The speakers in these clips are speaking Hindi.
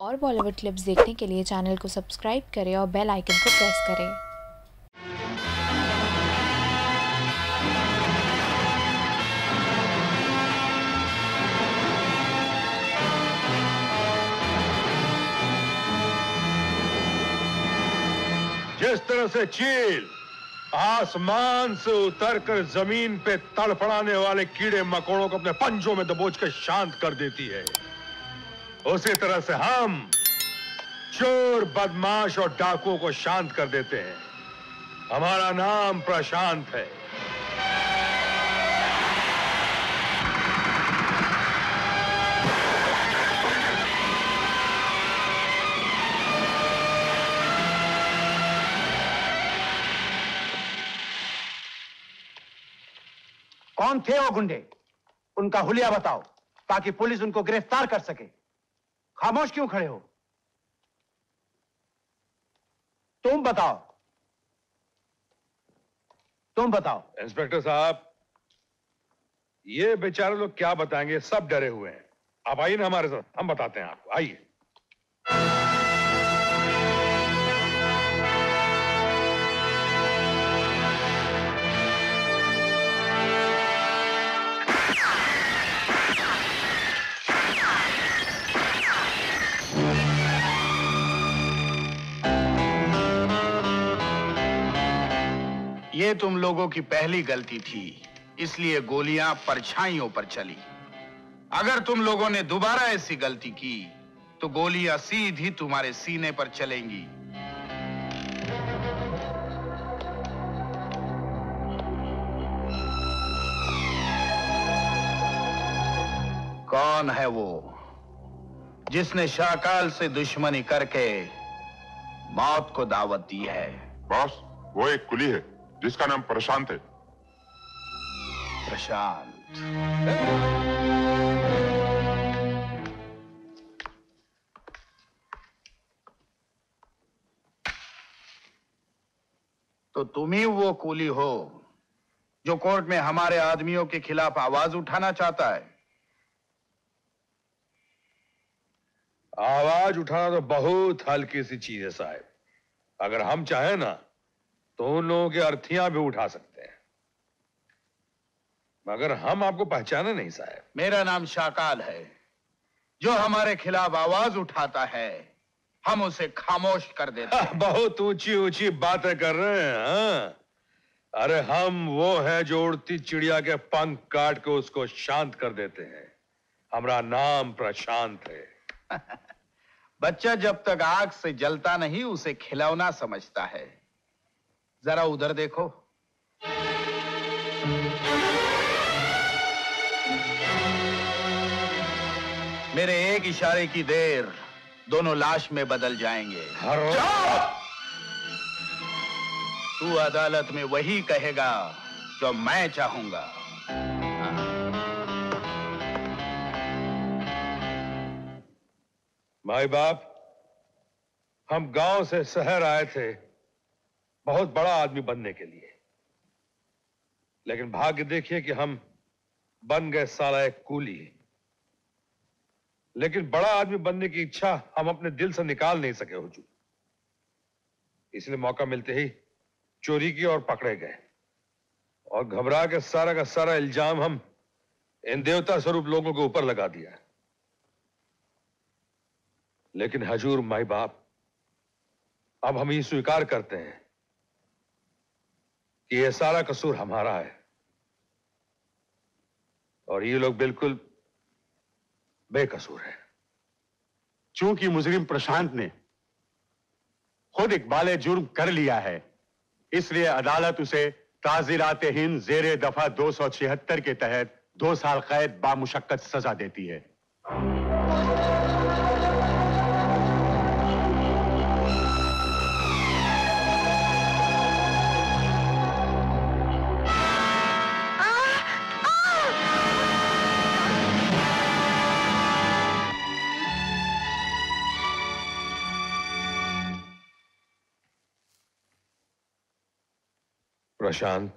और बॉलीवुड क्लिप्स देखने के लिए चैनल को सब्सक्राइब करें और बेल आइकन को प्रेस करें। जिस तरह से चील आसमान से उतरकर ज़मीन पे तड़फड़ाने वाले कीड़े मकोड़ों को अपने पंजों में दबोच कर शांत कर देती है। उसी तरह से हम चोर, बदमाश और डाकुओं को शांत कर देते हैं। हमारा नाम प्रशांत है। कौन थे वो गुंडे? उनका हुलिया बताओ, ताकि पुलिस उनको गिरफ़्तार कर सके। खामोश क्यों खड़े हो? तुम बताओ। तुम बताओ। इंस्पेक्टर साहब, ये बेचारे लोग क्या बताएँगे? सब डरे हुए हैं। आप आइए ना हमारे साथ, हम बताते हैं आपको। आइए। तुम लोगों की पहली गलती थी, इसलिए गोलियाँ परछाइयों पर चली। अगर तुम लोगों ने दोबारा ऐसी गलती की तो गोलियाँ सीधी तुम्हारे सीने पर चलेंगी। कौन है वो जिसने शाकाल से दुश्मनी करके मौत को दावत दी है? बॉस, वो एक कुली है। जिसका नाम प्रशांत है प्रशांत तो तुम ही वो कूली हो जो कोर्ट में हमारे आदमियों के खिलाफ आवाज़ उठाना चाहता है। आवाज़ उठाना तो बहुत हल्की सी चीज़ है साहब। अगर हम चाहें ना तो उन लोगों की अर्थियाँ भी उठा सकते हैं। मगर हम आपको पहचाने नहीं साहब। मेरा नाम शाकाल है। जो हमारे खिलाफ आवाज़ उठाता है हम उसे खामोश कर देते हैं। बहुत ऊँची ऊँची बातें कर रहे हैं हाँ? अरे हम वो हैं जो उड़ती चिड़िया के पंख काट के उसको शांत कर देते हैं। हमारा नाम प्रशांत है। बच्चा जब तक आग से जलता नहीं उसे खिलौना समझता है। जरा उधर देखो। मेरे एक इशारे की देर दोनों लाश में बदल जाएँगे। तू अदालत में वही कहेगा जो मैं चाहूँगा। भाई बाप हम गाँव से शहर आए थे। बहुत बड़ा आदमी बनने के लिए। लेकिन भाग्य देखिए कि हम बन गए साला एक कूली। लेकिन बड़ा आदमी बनने की इच्छा हम अपने दिल से निकाल नहीं सके हुजूर। इसलिए मौका मिलते ही चोरी की और पकड़े गए। और घबरा के सारा का सारा इल्ज़ाम हम इन देवता स्वरूप लोगों के ऊपर लगा दिया। लेकिन हजूर, माई बाप, अब हम ये स्वीकार करते हैं कि यह सारा कसूर हमारा है। और ये लोग बिल्कुल बेकसूर है। चूँकि मुजरिम प्रशांत ने खुद इकबाल जुर्म कर लिया है, इसलिए अदालत उसे ताजीरात हिंद जेर दफ़ा 276 के तहत दो साल कैद बामुशक्कत सजा देती है। प्रशांत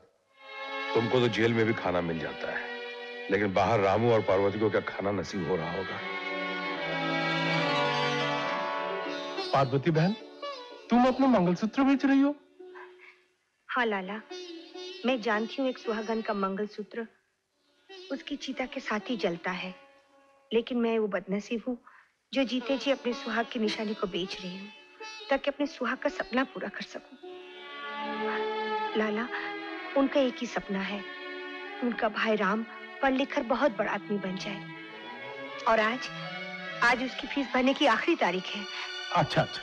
तुमको तो जेल में भी खाना मिल जाता है लेकिन बाहर रामू और पार्वती को क्या खाना नसीब हो रहा होगा पार्वती बहन तुम अपना मंगलसूत्र बेच रही हो हाँ लाला मैं जानती हूँ एक सुहागन का मंगलसूत्र उसकी चिता के साथ ही जलता है लेकिन मैं वो बदनसीब हूँ जो जीते जी अपने सुहाग की निशानी को बेच रही हूँ ताकि अपने सुहाग का सपना पूरा कर सकूँ। लाला उनका एक ही सपना है। उनका भाई राम पढ़ लिख कर बहुत बड़ा आदमी बन जाए। और आज आज उसकी फ़ीस भरने की आखिरी तारीख है। अच्छा अच्छा।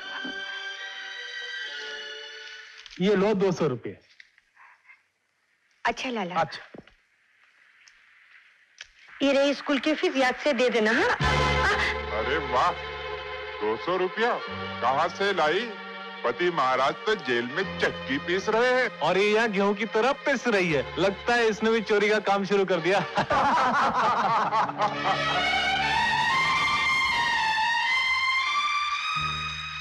ये लो दो सौ रुपये। अच्छा लाला। अच्छा। ये रही स्कूल की फ़ीस याद से दे देना हाँ? अरे वाह दो सौ रुपया। कहाँ से लाई? पति महाराज तो जेल में चक्की पीस रहे हैं। और ये यहाँ गेहूँ की तरह पिस रही है। लगता है इसने भी चोरी का काम शुरू कर दिया।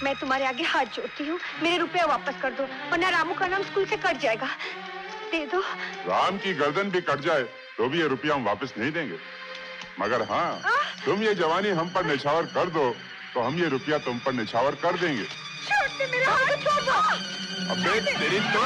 मैं तुम्हारे आगे हाथ जोड़ती हूँ। मेरे रुपया वापस कर दो वरना रामू का नाम स्कूल से कट जाएगा। दे दो। राम की गर्दन भी कट जाए तो भी ये रुपया हम वापस नहीं देंगे। मगर हाँ? तुम ये जवानी हम पर निछावर कर दो तो हम ये रुपया तुम पर निछावर कर देंगे। छोड़ दे मेरा हाथ छोड़ दो। अबे तेरी तो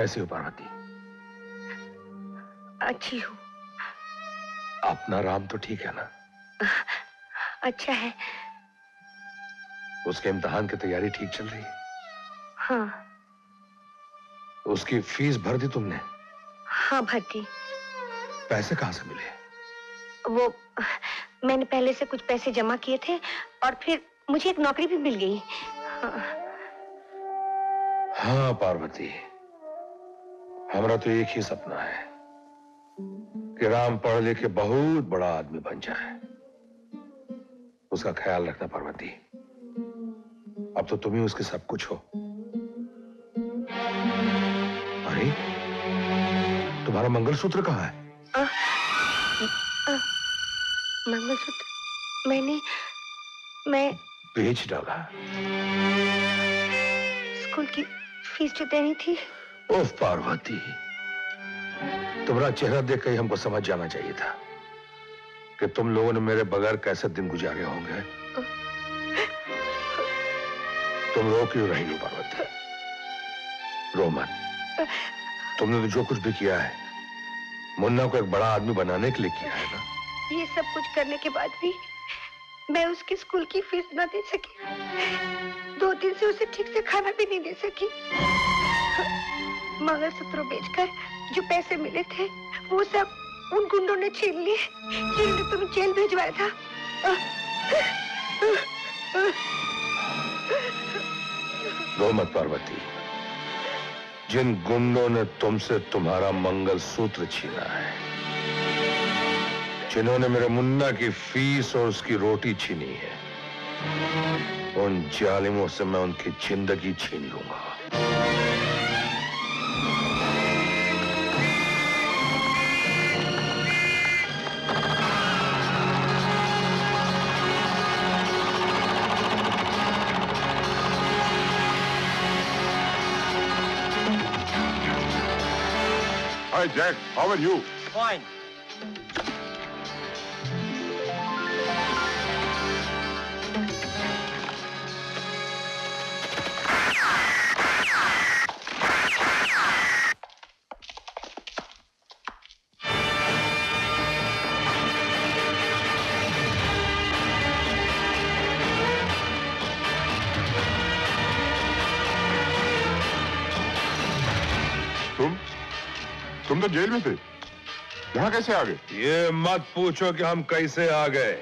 कैसी हो पार्वती अच्छी हूँ। अपना राम तो ठीक है ना? अच्छा है। उसके इम्तिहान की तैयारी ठीक चल रही है? हाँ। उसकी फ़ीस भर दी तुमने? हाँ भरती पैसे कहाँ से मिले? वो मैंने पहले से कुछ पैसे जमा किए थे और फिर मुझे एक नौकरी भी मिल गई। हाँ, हाँ पार्वती। हमारा तो एक ही सपना है कि राम पढ़ लिख के बहुत बड़ा आदमी बन जाए। उसका ख्याल रखना पार्वती अब तो तुम ही उसके सब कुछ हो। अरे तुम्हारा मंगलसूत्र कहाँ है? मंगलसूत्र? मैंने मैं बेच डाला। स्कूल की फ़ीस जो देनी थी। ओफ पार्वती। तुम्हारा चेहरा देख के ही हमको समझ जाना चाहिए था कि तुम लोगों ने मेरे बगैर कैसे दिन गुजारे होंगे। तुम रो क्यों रही हो, पार्वती? रो मत। तुमने तो जो कुछ भी किया है, मुन्ना को एक बड़ा आदमी बनाने के लिए किया है ना? ये सब कुछ करने के बाद भी मैं उसके स्कूल की फ़ीस ना दे सकी। दो दिन से उसे ठीक से खाना भी नहीं दे सकी। मंगलसूत्र बेचकर जो पैसे मिले थे, वो सब उन गुंडों ने छीन लिए, जिन्होंने तुम्हें जेल भिजवाया था। रो मत पार्वती, जिन गुंडों ने तुमसे तुम्हारा मंगलसूत्र छीना है, जिन्होंने मेरे मुन्ना की फ़ीस और उसकी रोटी छीनी है, उन जालिमों से मैं उनकी ज़िंदगी छीन लूँगा। Hi Jack, how are you? Fine. तो जेल में थे। यहाँ कैसे आ गए? ये मत पूछो कि हम कैसे आ गए।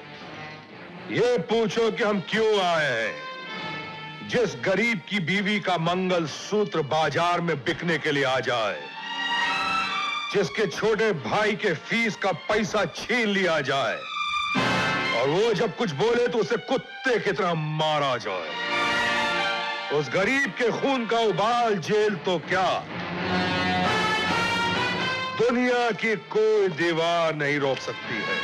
ये पूछो कि हम क्यों आए हैं। जिस गरीब की बीवी का मंगल सूत्र बाज़ार में बिकने के लिए आ जाए, जिसके छोटे भाई के फ़ीस का पैसा छीन लिया जाए, और वो जब कुछ बोले तो उसे कुत्ते की तरह मारा जाए। उस गरीब के खून का उबाल जेल तो क्या? दुनिया की कोई दीवार नहीं रोक सकती है।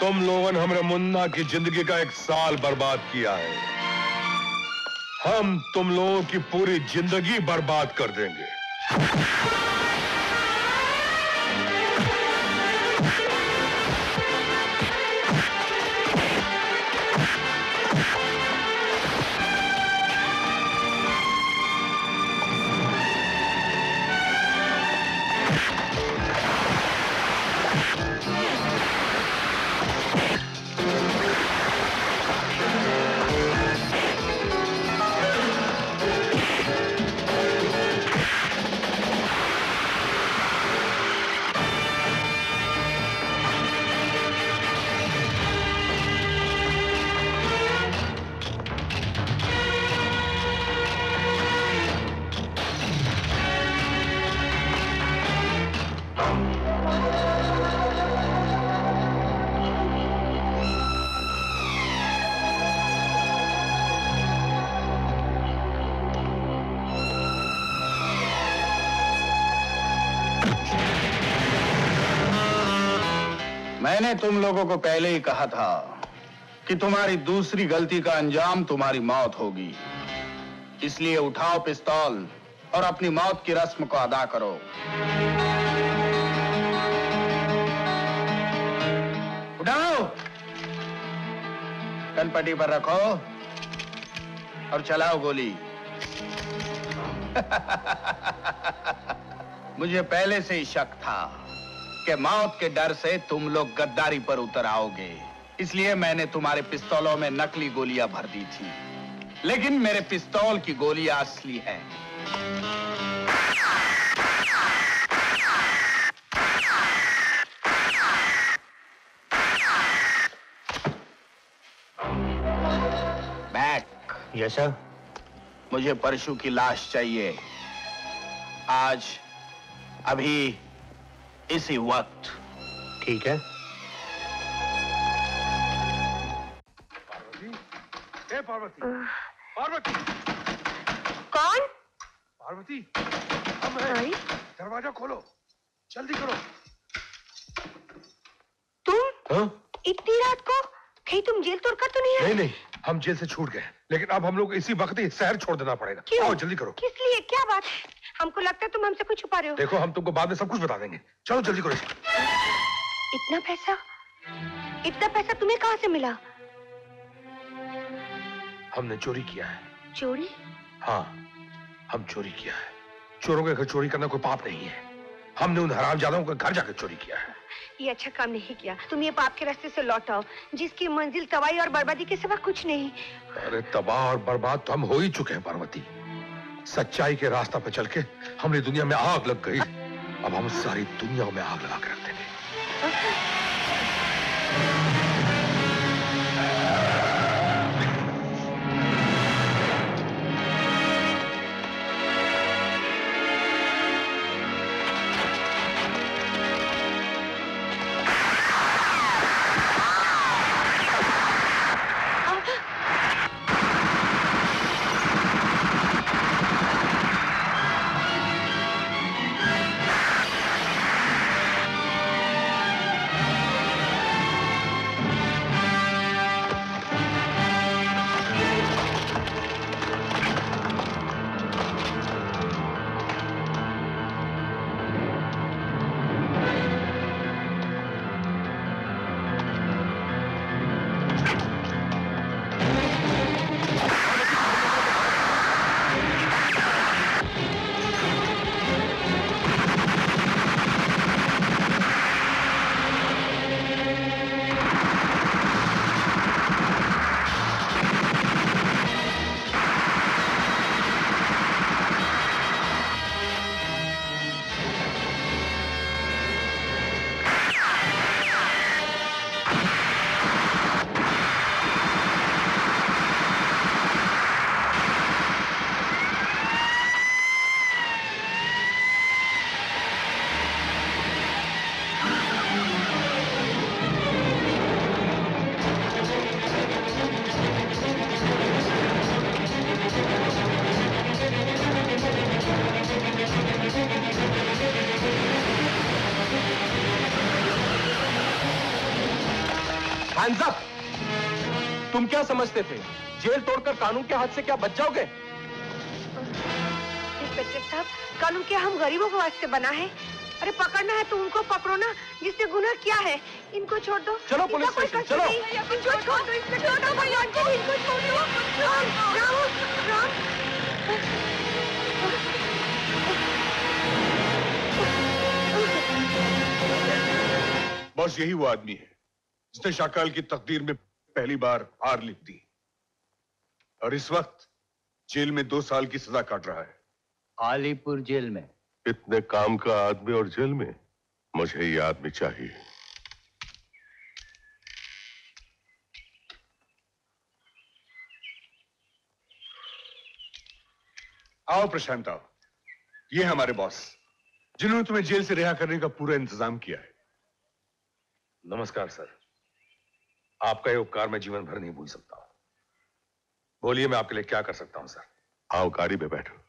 तुम लोगों ने हमरे मुन्ना की ज़िंदगी का एक साल बर्बाद किया है। हम तुम लोगों की पूरी ज़िंदगी बर्बाद कर देंगे। मैंने तुम लोगों को पहले ही कहा था कि तुम्हारी दूसरी गलती का अंजाम तुम्हारी मौत होगी। इसलिए उठाओ पिस्तौल और अपनी मौत की रस्म को अदा करो। उठाओ! कनपट्टी पर रखो और चलाओ गोली। मुझे पहले से ही शक था कि मौत के डर से तुम लोग गद्दारी पर उतर आओगे। इसलिए मैंने तुम्हारे पिस्तौलों में नकली गोलियाँ भर दी थी। लेकिन मेरे पिस्तौल की गोलियाँ असली है। बैक। यस सर मुझे परशु की लाश चाहिए। आज अभी इसी वक्त। ठीक है। हे पार्वती। पार्वती। कौन? पार्वती हम दरवाज़ा खोलो। जल्दी करो। तुम? हाँ? इतनी रात को? कहीं तुम जेल तोड़कर तो नहीं आए? नहीं नहीं हम जेल से छूट गए लेकिन अब हम लोग इसी वक्त ही शहर छोड़ देना पड़ेगा। क्यों? आओ जल्दी करो। किस लिए? क्या बात है? हमको लगता है तुम हमसे कुछ छुपा रहे हो। देखो हम तुमको बाद में सब कुछ बता देंगे। चलो जल्दी करो इतना पैसा? इतना पैसा तुम्हें कहाँ से मिला? हमने चोरी किया है। चोरी? हाँ हम चोरी किया है। चोरों के घर चोरी करना कोई पाप नहीं है। हमने उन हरामजादों के घर जाकर चोरी किया है। ये अच्छा काम नहीं किया। तुम ये पाप के रास्ते से लौट आओ जिसकी मंजिल तबाही और बर्बादी के सिवा कुछ नहीं। अरे तबाह और बर्बाद तो हम हो ही चुके हैं पार्वती। सच्चाई के रास्ता पर चल के हमारी दुनिया में आग लग गई। अब हम सारी दुनिया में आग लगा के रख देंगे। हैंड्स अप तुम क्या समझते थे? जेल तोड़कर कानून के हाथ से क्या बच जाओगे? इंस्पेक्टर साहब कानून क्या हम गरीबों के वास्ते बना है। अरे पकड़ना है तो उनको पकड़ो ना जिसने गुनाह किया है। इनको छोड़ दो। चलो पुलिस स्टेशन, चलो। इनको छोड़ दो इंस्पेक्टर साहब इनको छोड़ दो राम राम राम। बस यही वो आदमी है। जिसने शाकाल की तकदीर में पहली बार हार लिख दी। और इस वक्त जेल में दो साल की सजा काट रहा है। आलीपुर जेल में। इतने काम का आदमी और जेल में मुझे ये आदमी चाहिए। आओ प्रशांत आओ। ये हमारे बॉस जिन्होंने तुम्हें जेल से रिहा करने का पूरा इंतज़ाम किया है। नमस्कार सर। आपका ये उपकार मैं जीवन भर नहीं भूल सकता हूँ। बोलिए मैं आपके लिए क्या कर सकता हूँ सर? आओ गाड़ी में बैठो।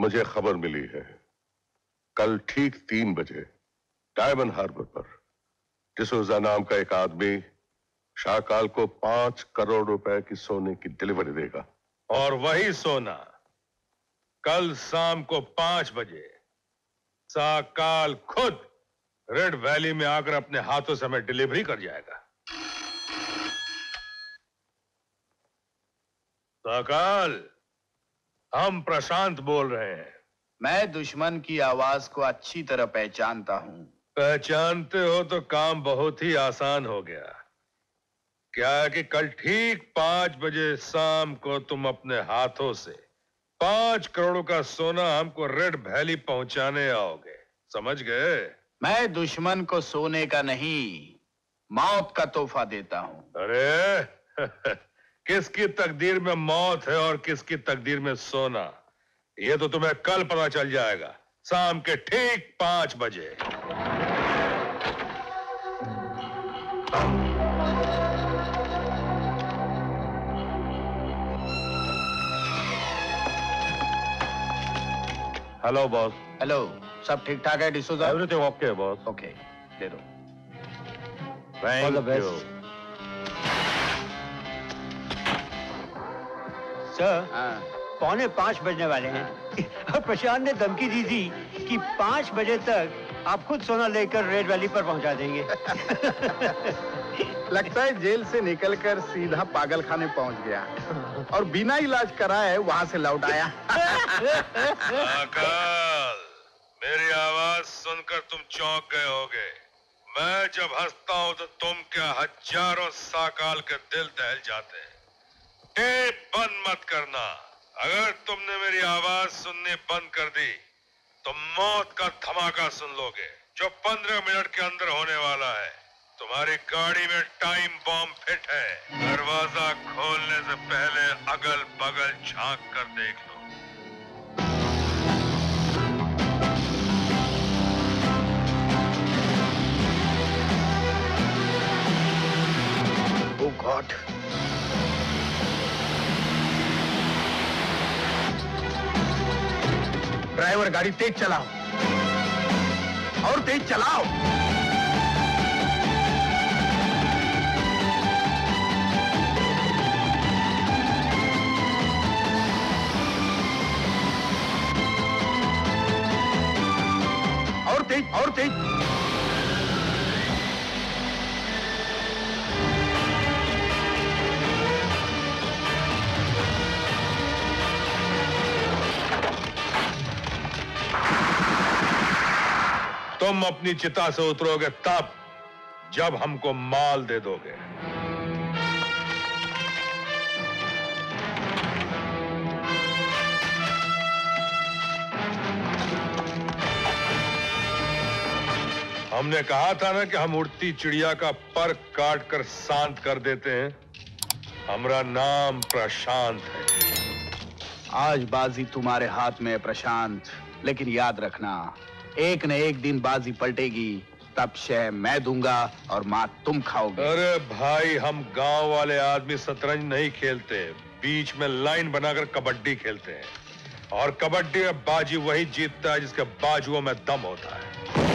मुझे खबर मिली है कल ठीक तीन बजे डायमंड हार्बर पर डिसोजा नाम का एक आदमी शाहकाल को पाँच करोड़ रुपए की सोने की डिलीवरी देगा। और वही सोना कल शाम को पाँच बजे साकाल खुद रेड वैली में आकर अपने हाथों से हमें डिलीवरी कर जाएगा। साकाल हम प्रशांत बोल रहे हैं। मैं दुश्मन की आवाज़ को अच्छी तरह पहचानता हूँ। पहचानते हो तो काम बहुत ही आसान हो गया। क्या है कि कल ठीक पाँच बजे शाम को तुम अपने हाथों से पाँच करोड़ का सोना हमको रेड वैली पहुँचाने आओगे। समझ गए? मैं दुश्मन को सोने का नहीं मौत का तोहफा देता हूँ। अरे किसकी तकदीर में मौत है और किसकी तकदीर में सोना? ये तो तुम्हें कल पता चल जाएगा। शाम के ठीक पाँच बजे। हेलो बॉस हेलो सब ठीक ठाक है D'Souza everything okay boss okay दे दो। थैंक यू सर हाँ। पौने पाँच बजने वाले हैं। और प्रशांत ने धमकी दी थी कि पाँच बजे तक आप खुद सोना लेकर रेड वैली पर पहुँचा देंगे। लगता है जेल से निकलकर सीधा पागल खाने पहुँच गया। और बिना इलाज कराए वहाँ से लौट आया। मेरी आवाज़ सुनकर तुम चौंक गए होगे। मैं जब हंसता हूँ तो तुम क्या हज़ारों साकाल के दिल दहल जाते हैं। बंद मत करना। अगर तुमने मेरी आवाज़ सुननी बंद कर दी तो मौत का धमाका सुन लोगे, जो पंद्रह मिनट के अंदर होने वाला है। तुम्हारी गाड़ी में टाइम बॉम्ब फिट है। दरवाज़ा खोलने से पहले अगल बगल झाँक कर देख लो। गॉड ड्राइवर गाड़ी तेज चलाओ। और तेज चलाओ। तेज और तेज। तुम अपनी चिता से उतरोगे तब जब हमको माल दे दोगे। हमने कहा था ना कि हम उड़ती चिड़िया का पर काट कर शांत कर देते हैं। हमारा नाम प्रशांत है। आज बाजी तुम्हारे हाथ में है प्रशांत लेकिन याद रखना एक न एक दिन बाजी पलटेगी तब शह मैं दूँगा और माँ तुम खाओगे। अरे भाई हम गाँव वाले आदमी शतरंज नहीं खेलते बीच में लाइन बनाकर कबड्डी खेलते हैं। और कबड्डी में बाजी वही जीतता है जिसके बाजुओं में दम होता है।